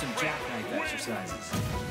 some jackknife exercises.